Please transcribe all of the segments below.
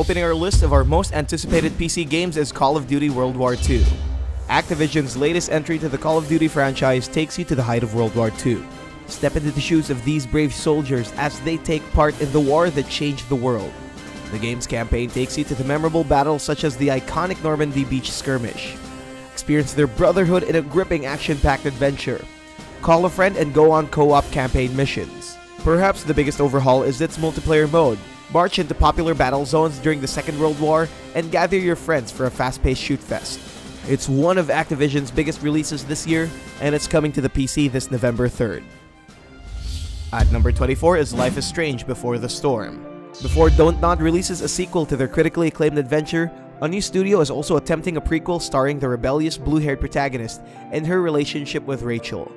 opening our list of our most anticipated PC games is Call of Duty World War II. Activision's latest entry to the Call of Duty franchise takes you to the height of World War II. Step into the shoes of these brave soldiers as they take part in the war that changed the world. The game's campaign takes you to the memorable battles such as the iconic Normandy Beach skirmish. Experience their brotherhood in a gripping action-packed adventure. Call a friend and go on co-op campaign missions. Perhaps the biggest overhaul is its multiplayer mode. March into popular battle zones during the Second World War and gather your friends for a fast-paced shoot fest. It's one of Activision's biggest releases this year, and it's coming to the PC this November 3rd. At number 24 is Life is Strange Before the Storm. Before Don't Nod releases a sequel to their critically acclaimed adventure, a new studio is also attempting a prequel starring the rebellious blue-haired protagonist and her relationship with Rachel.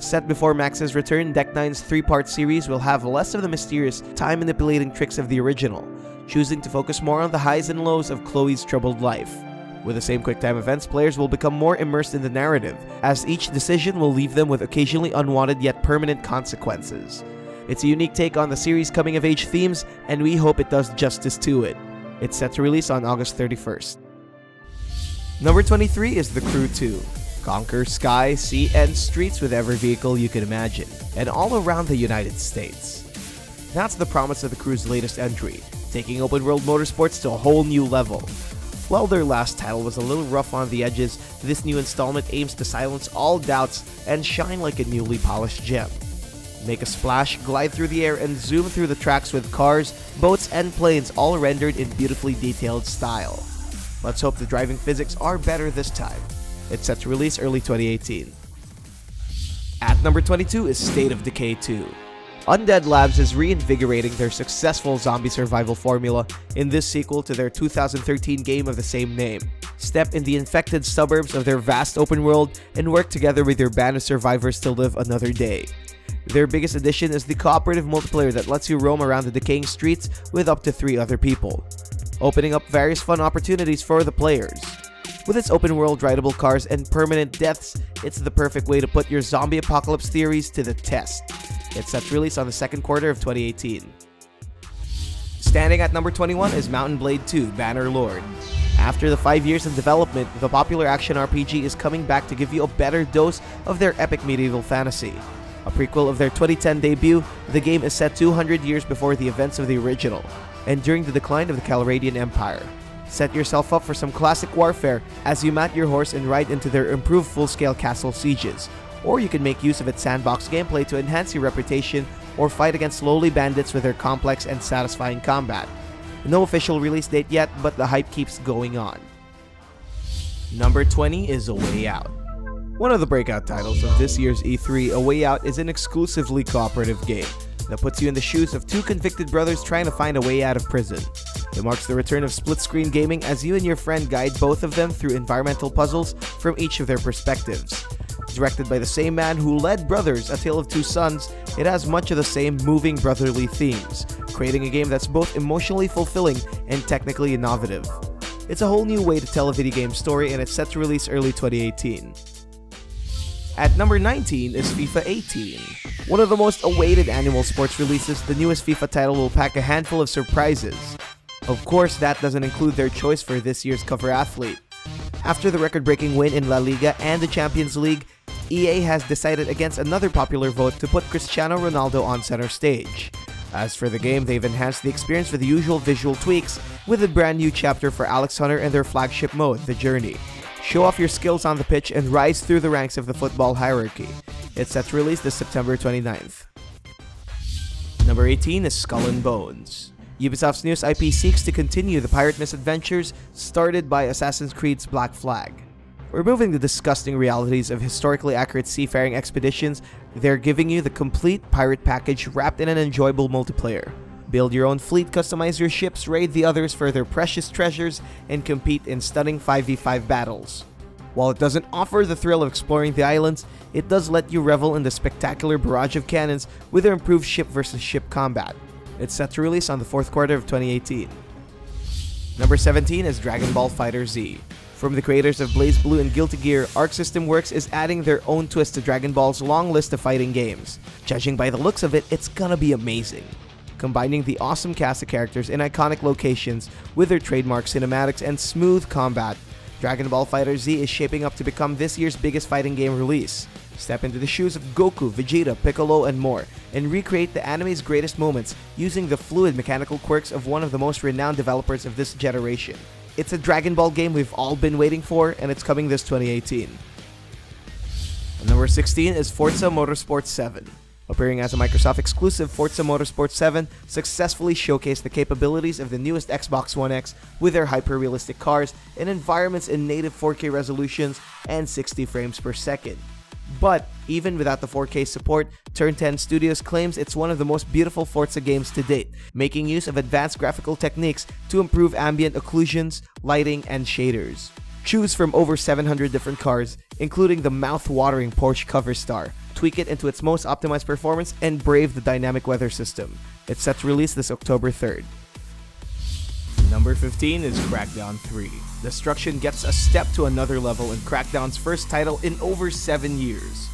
Set before Max's return, Deck 9's three-part series will have less of the mysterious, time-manipulating tricks of the original, choosing to focus more on the highs and lows of Chloe's troubled life. With the same quick-time events, players will become more immersed in the narrative, as each decision will leave them with occasionally unwanted yet permanent consequences. It's a unique take on the series' coming-of-age themes, and we hope it does justice to it. It's set to release on August 31st. Number 23 is The Crew 2. Conquer sky, sea, and streets with every vehicle you can imagine, and all around the United States. That's the promise of the crew's latest entry, taking open world motorsports to a whole new level. While their last title was a little rough on the edges, this new installment aims to silence all doubts and shine like a newly polished gem. Make a splash, glide through the air, and zoom through the tracks with cars, boats, and planes all rendered in beautifully detailed style. Let's hope the driving physics are better this time. It's set to release early 2018. At number 22 is State of Decay 2. Undead Labs is reinvigorating their successful zombie survival formula in this sequel to their 2013 game of the same name. Step in the infected suburbs of their vast open world and work together with your band of survivors to live another day. Their biggest addition is the cooperative multiplayer that lets you roam around the decaying streets with up to 3 other people, opening up various fun opportunities for the players. With its open world rideable cars and permanent deaths, it's the perfect way to put your zombie apocalypse theories to the test. It's set to release on the second quarter of 2018. Standing at number 21 is Mount and Blade 2 Bannerlord. After the 5 years of development, the popular action RPG is coming back to give you a better dose of their epic medieval fantasy. A prequel of their 2010 debut, the game is set 200 years before the events of the original, and during the decline of the Calradian Empire. Set yourself up for some classic warfare as you mount your horse and ride into their improved full-scale castle sieges, or you can make use of its sandbox gameplay to enhance your reputation or fight against lowly bandits with their complex and satisfying combat. No official release date yet, but the hype keeps going on. Number 20 is A Way Out. One of the breakout titles of this year's E3, A Way Out is an exclusively cooperative game that puts you in the shoes of two convicted brothers trying to find a way out of prison. It marks the return of split-screen gaming as you and your friend guide both of them through environmental puzzles from each of their perspectives. Directed by the same man who led Brothers, A Tale of Two Sons, it has much of the same moving brotherly themes, creating a game that's both emotionally fulfilling and technically innovative. It's a whole new way to tell a video game story and it's set to release early 2018. At number 19 is FIFA 18. One of the most awaited annual sports releases, the newest FIFA title will pack a handful of surprises. Of course, that doesn't include their choice for this year's cover athlete. After the record-breaking win in La Liga and the Champions League, EA has decided against another popular vote to put Cristiano Ronaldo on center stage. As for the game, they've enhanced the experience with the usual visual tweaks, with a brand new chapter for Alex Hunter and their flagship mode, The Journey. Show off your skills on the pitch and rise through the ranks of the football hierarchy. It's set to release this September 29th. Number 18 is Skull and Bones. Ubisoft's newest IP seeks to continue the pirate misadventures started by Assassin's Creed's Black Flag. Removing the disgusting realities of historically accurate seafaring expeditions, they're giving you the complete pirate package wrapped in an enjoyable multiplayer. Build your own fleet, customize your ships, raid the others for their precious treasures, and compete in stunning 5v5 battles. While it doesn't offer the thrill of exploring the islands, it does let you revel in the spectacular barrage of cannons with their improved ship versus ship combat. It's set to release on the fourth quarter of 2018. Number 17 is Dragon Ball FighterZ. From the creators of BlazBlue and Guilty Gear, Arc System Works is adding their own twist to Dragon Ball's long list of fighting games. Judging by the looks of it, it's gonna be amazing. combining the awesome cast of characters in iconic locations with their trademark cinematics and smooth combat. Dragon Ball FighterZ is shaping up to become this year's biggest fighting game release. Step into the shoes of Goku, Vegeta, Piccolo, and more, and recreate the anime's greatest moments using the fluid mechanical quirks of one of the most renowned developers of this generation. It's a Dragon Ball game we've all been waiting for, and it's coming this 2018. Number 16 is Forza Motorsport 7. Appearing as a Microsoft exclusive, Forza Motorsport 7 successfully showcased the capabilities of the newest Xbox One X with their hyper-realistic cars and environments in native 4K resolutions and 60 frames per second. But even without the 4K support, Turn 10 Studios claims it's one of the most beautiful Forza games to date, making use of advanced graphical techniques to improve ambient occlusions, lighting, and shaders. Choose from over 700 different cars, including the mouth-watering Porsche Cover Star, tweak it into its most optimized performance, and brave the dynamic weather system. It's set to release this October 3rd. Number 15 is Crackdown 3. Destruction gets a step to another level in Crackdown's first title in over 7 years.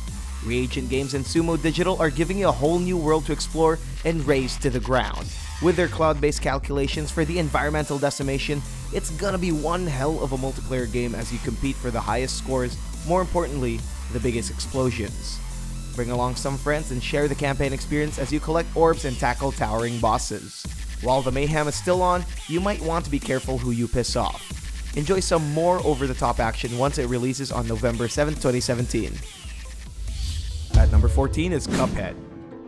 Reagent Games and Sumo Digital are giving you a whole new world to explore and raze to the ground. With their cloud-based calculations for the environmental decimation, it's gonna be one hell of a multiplayer game as you compete for the highest scores, more importantly, the biggest explosions. Bring along some friends and share the campaign experience as you collect orbs and tackle towering bosses. While the mayhem is still on, you might want to be careful who you piss off. Enjoy some more over-the-top action once it releases on November 7, 2017. At number 14 is Cuphead,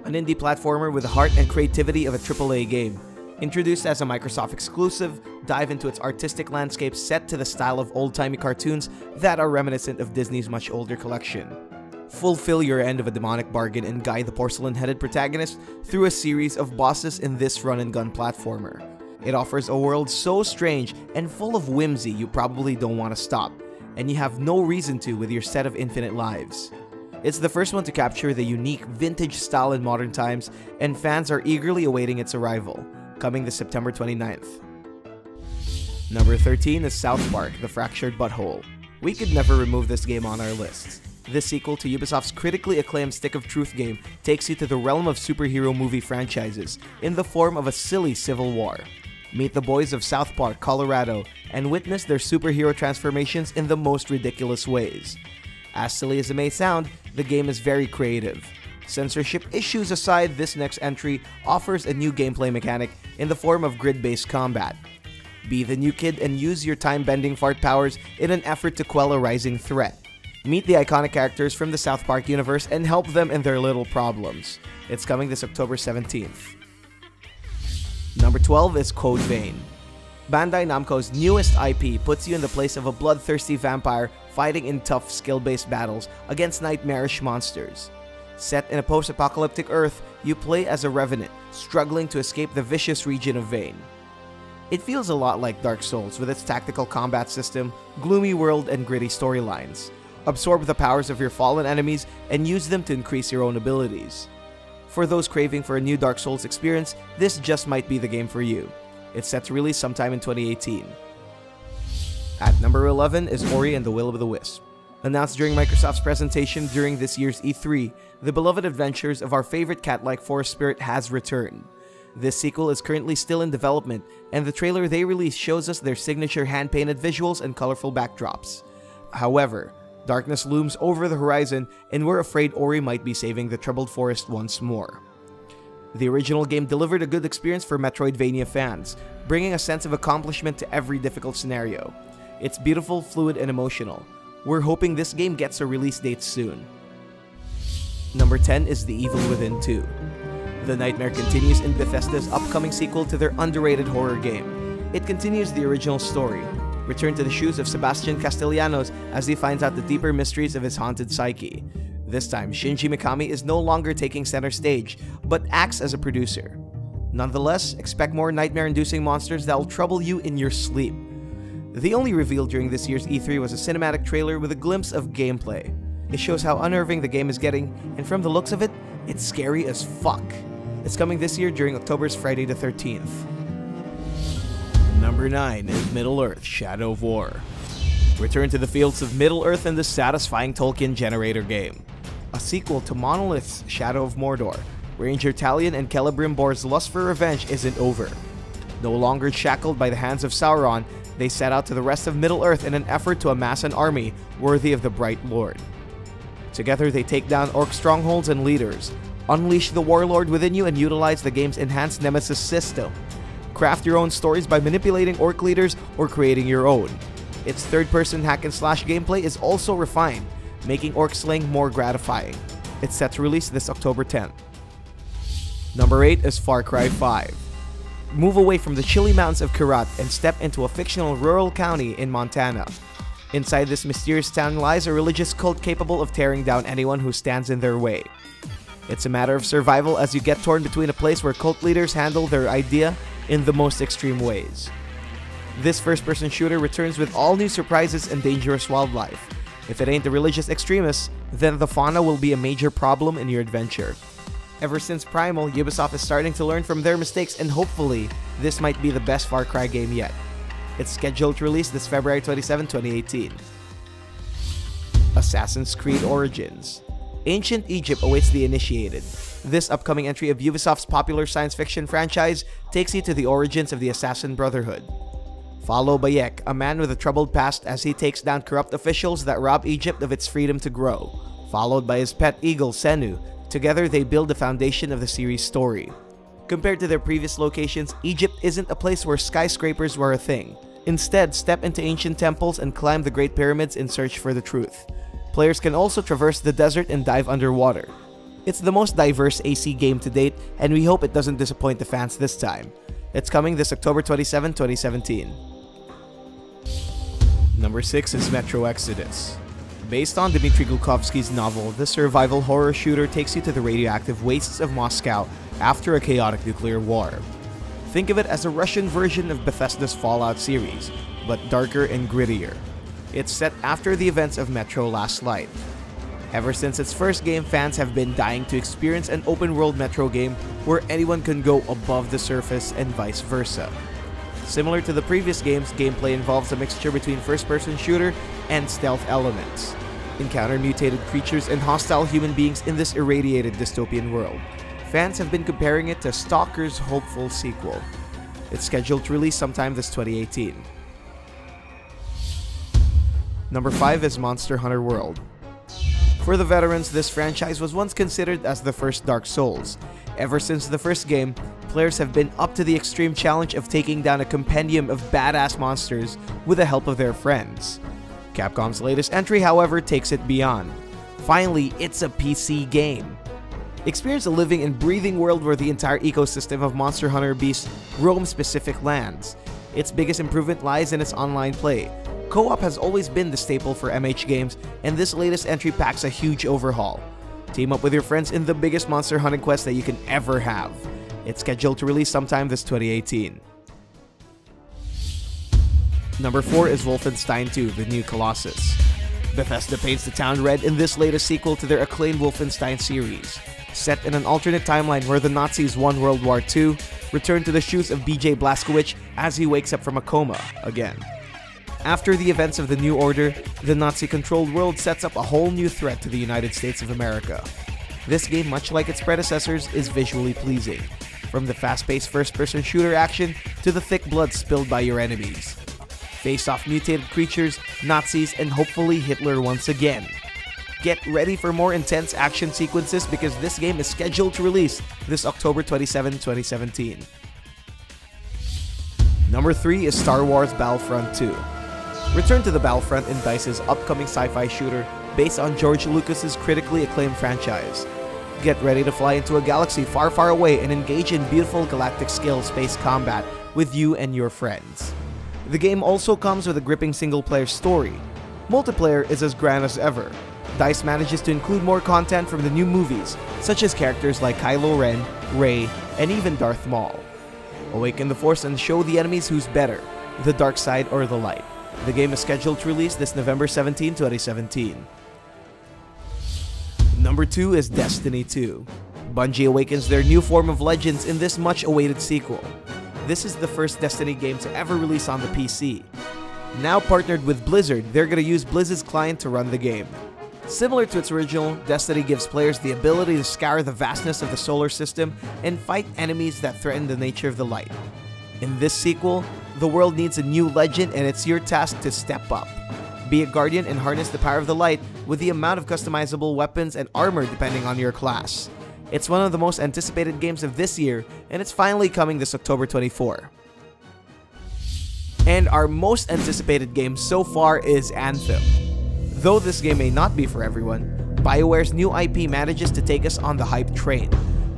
an indie platformer with the heart and creativity of a AAA game. Introduced as a Microsoft exclusive, dive into its artistic landscape set to the style of old-timey cartoons that are reminiscent of Disney's much older collection. Fulfill your end of a demonic bargain and guide the porcelain-headed protagonist through a series of bosses in this run-and-gun platformer. It offers a world so strange and full of whimsy you probably don't want to stop, and you have no reason to with your set of infinite lives. It's the first one to capture the unique vintage style in modern times, and fans are eagerly awaiting its arrival, coming this September 29th. Number 13 is South Park The Fractured But Whole. We could never remove this game on our lists. This sequel to Ubisoft's critically acclaimed Stick of Truth game takes you to the realm of superhero movie franchises in the form of a silly civil war. Meet the boys of South Park, Colorado, and witness their superhero transformations in the most ridiculous ways. As silly as it may sound, the game is very creative. Censorship issues aside, this next entry offers a new gameplay mechanic in the form of grid-based combat. Be the new kid and use your time-bending fart powers in an effort to quell a rising threat. Meet the iconic characters from the South Park universe and help them in their little problems. It's coming this October 17th. Number 12 is Code Vein. Bandai Namco's newest IP puts you in the place of a bloodthirsty vampire fighting in tough skill-based battles against nightmarish monsters. Set in a post-apocalyptic Earth, you play as a revenant, struggling to escape the vicious region of Vein. It feels a lot like Dark Souls with its tactical combat system, gloomy world, and gritty storylines. Absorb the powers of your fallen enemies and use them to increase your own abilities. For those craving for a new Dark Souls experience, this just might be the game for you. It's set to release sometime in 2018. At number 11 is Ori and the Will of the Wisp. Announced during Microsoft's presentation during this year's E3, the beloved adventures of our favorite cat-like forest spirit has returned. This sequel is currently still in development, and the trailer they released shows us their signature hand-painted visuals and colorful backdrops. However, darkness looms over the horizon, and we're afraid Ori might be saving the troubled forest once more. The original game delivered a good experience for Metroidvania fans, bringing a sense of accomplishment to every difficult scenario. It's beautiful, fluid, and emotional. We're hoping this game gets a release date soon. Number 10 is The Evil Within 2. The nightmare continues in Bethesda's upcoming sequel to their underrated horror game. It continues the original story. Return to the shoes of Sebastian Castellanos as he finds out the deeper mysteries of his haunted psyche. This time, Shinji Mikami is no longer taking center stage, but acts as a producer. Nonetheless, expect more nightmare-inducing monsters that will trouble you in your sleep. The only reveal during this year's E3 was a cinematic trailer with a glimpse of gameplay. It shows how unnerving the game is getting, and from the looks of it, it's scary as fuck. It's coming this year during October's Friday the 13th. Number 9 is Middle-earth Shadow of War. Return to the fields of Middle-earth in the satisfying Tolkien generator game. A sequel to Monolith's Shadow of Mordor, Ranger Talion and Celebrimbor's lust for revenge isn't over. No longer shackled by the hands of Sauron, they set out to the rest of Middle-earth in an effort to amass an army worthy of the Bright Lord. Together, they take down orc strongholds and leaders, unleash the warlord within you, and utilize the game's enhanced Nemesis system. Craft your own stories by manipulating orc leaders or creating your own. Its third-person hack-and-slash gameplay is also refined, making orc slaying more gratifying. It's set to release this October 10th. Number 8 is Far Cry 5. Move away from the chilly mountains of Kyrat and step into a fictional rural county in Montana. Inside this mysterious town lies a religious cult capable of tearing down anyone who stands in their way. It's a matter of survival as you get torn between a place where cult leaders handle their idea in the most extreme ways. This first person shooter returns with all new surprises and dangerous wildlife. If it ain't the religious extremists, then the fauna will be a major problem in your adventure. Ever since Primal, Ubisoft is starting to learn from their mistakes and hopefully, this might be the best Far Cry game yet. It's scheduled to release this February 27, 2018. Assassin's Creed Origins Ancient Egypt awaits the initiated. This upcoming entry of Ubisoft's popular science fiction franchise takes you to the origins of the Assassin Brotherhood. Follow Bayek, a man with a troubled past as he takes down corrupt officials that rob Egypt of its freedom to grow, followed by his pet eagle Senu. Together they build the foundation of the series' story. Compared to their previous locations, Egypt isn't a place where skyscrapers were a thing. Instead, step into ancient temples and climb the Great Pyramids in search for the truth. Players can also traverse the desert and dive underwater. It's the most diverse AC game to date, and we hope it doesn't disappoint the fans this time. It's coming this October 27, 2017. Number 6 is Metro Exodus. Based on Dmitry Glukhovsky's novel, the survival horror shooter takes you to the radioactive wastes of Moscow after a chaotic nuclear war. Think of it as a Russian version of Bethesda's Fallout series, but darker and grittier. It's set after the events of Metro Last Light. Ever since its first game, fans have been dying to experience an open world Metro game where anyone can go above the surface and vice versa. Similar to the previous games, gameplay involves a mixture between first-person shooter and stealth elements. Encounter mutated creatures and hostile human beings in this irradiated dystopian world. Fans have been comparing it to Stalker's hopeful sequel. It's scheduled to release sometime this 2018. Number 5 is Monster Hunter World. For the veterans, this franchise was once considered as the first Dark Souls. Ever since the first game, players have been up to the extreme challenge of taking down a compendium of badass monsters with the help of their friends. Capcom's latest entry, however, takes it beyond. Finally, it's a PC game. Experience a living and breathing world where the entire ecosystem of Monster Hunter beasts roam specific lands. Its biggest improvement lies in its online play. Co-op has always been the staple for MH games, and this latest entry packs a huge overhaul. Team up with your friends in the biggest monster hunting quest that you can ever have. It's scheduled to release sometime this 2018. Number 4 is Wolfenstein 2 The New Colossus. Bethesda paints the town red in this latest sequel to their acclaimed Wolfenstein series. Set in an alternate timeline where the Nazis won World War II, return to the shoes of BJ Blazkowicz as he wakes up from a coma again. After the events of the New Order, the Nazi-controlled world sets up a whole new threat to the United States of America. This game, much like its predecessors, is visually pleasing, from the fast-paced first-person shooter action to the thick blood spilled by your enemies. Face off mutated creatures, Nazis, and hopefully Hitler once again. Get ready for more intense action sequences because this game is scheduled to release this October 27, 2017. Number 3 is Star Wars Battlefront 2. Return to the Battlefront in DICE's upcoming sci-fi shooter based on George Lucas's critically acclaimed franchise. Get ready to fly into a galaxy far far away and engage in beautiful galactic scale space combat with you and your friends. The game also comes with a gripping single-player story. Multiplayer is as grand as ever. DICE manages to include more content from the new movies, such as characters like Kylo Ren, Rey, and even Darth Maul. Awaken the Force and show the enemies who's better, the dark side or the light. The game is scheduled to release this November 17, 2017. Number 2 is Destiny 2. Bungie awakens their new form of legends in this much awaited sequel. This is the first Destiny game to ever release on the PC. Now partnered with Blizzard, they're gonna use Blizzard's client to run the game. Similar to its original, Destiny gives players the ability to scour the vastness of the solar system and fight enemies that threaten the nature of the light. In this sequel, the world needs a new legend and it's your task to step up. Be a guardian and harness the power of the light with the amount of customizable weapons and armor depending on your class. It's one of the most anticipated games of this year, and it's finally coming this October 24. And our most anticipated game so far is Anthem. Though this game may not be for everyone, BioWare's new IP manages to take us on the hype train.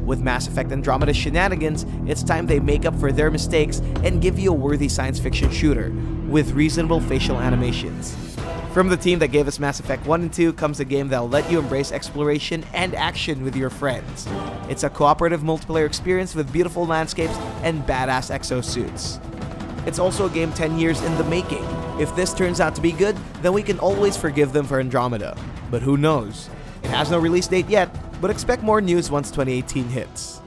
With Mass Effect Andromeda shenanigans, it's time they make up for their mistakes and give you a worthy science fiction shooter with reasonable facial animations. From the team that gave us Mass Effect 1 and 2 comes a game that'll let you embrace exploration and action with your friends. It's a cooperative multiplayer experience with beautiful landscapes and badass exosuits. It's also a game 10 years in the making. If this turns out to be good, then we can always forgive them for Andromeda. But who knows? It has no release date yet, but expect more news once 2018 hits.